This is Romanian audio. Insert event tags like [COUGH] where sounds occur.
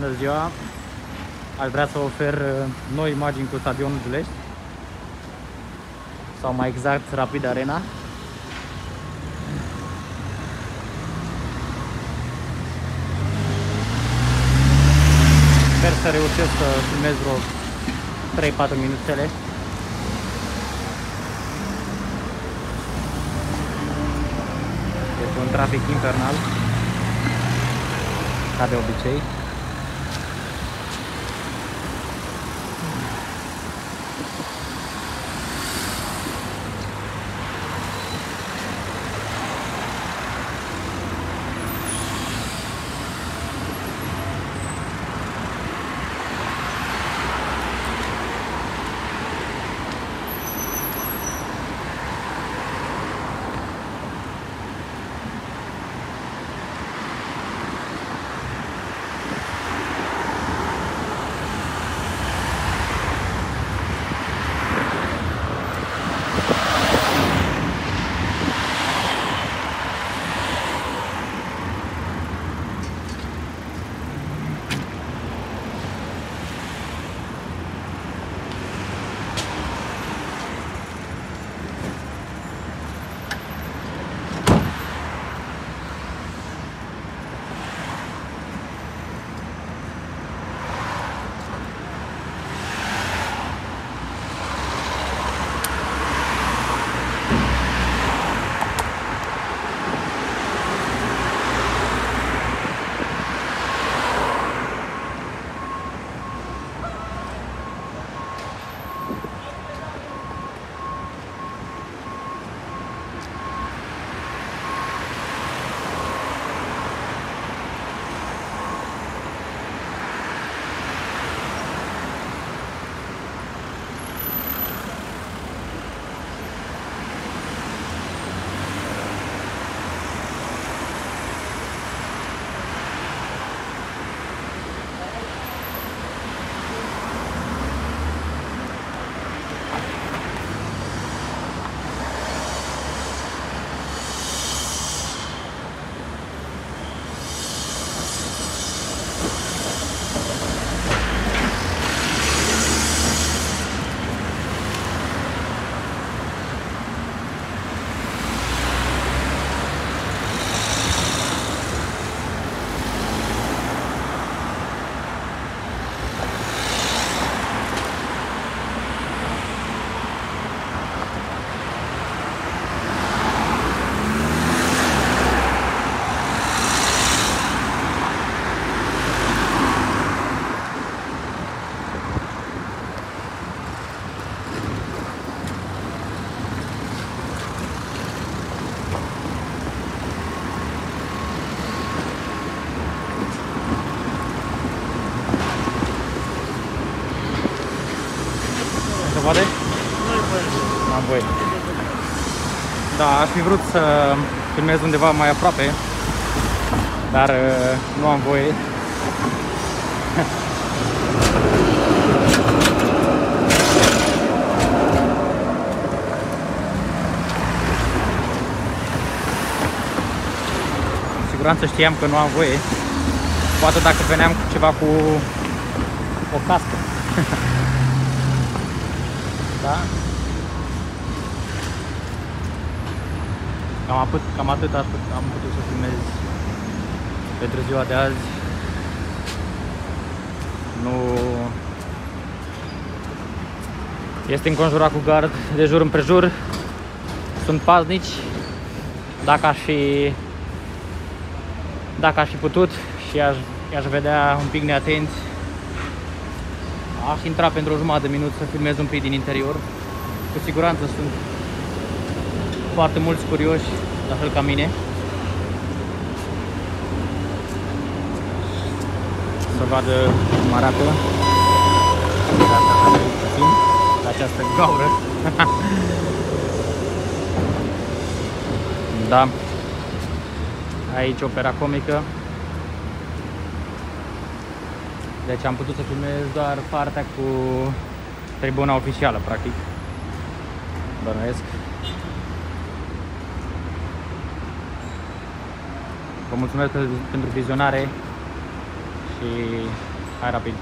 Bună ziua! Aș vrea să ofer uh, noi imagini cu stadionul Giulești sau mai exact Rapid Arena. Sper să reușesc să filmez vreo 3-4 minuțele. Este un trafic infernal, ca de obicei. Se poate? Nu am voie. Da, aș fi vrut să filmez undeva mai aproape, dar uh, nu am voie. Cu siguranță știam că nu am voie. Poate dacă veneam cu ceva cu o cască. [LAUGHS] Da? Cam, atât, cam atât am putut, am putut să filmez pentru ziua de azi. Nu... Este înconjurat cu gard de jur împrejur. Sunt paznici. Dacă aș fi... Dacă aș fi putut și aș, aș vedea un pic neatenți, aș intra pentru o jumătate de minut să filmez un pic din interior. Cu siguranță sunt foarte mulți curioși, la fel ca mine. Să vadă cum arată la această gaură. [LAUGHS] da. Aici opera comică. Deci am putut să filmez doar partea cu tribuna oficială, practic. Bănuiesc. Vă mulțumesc pentru vizionare și Hai rapid.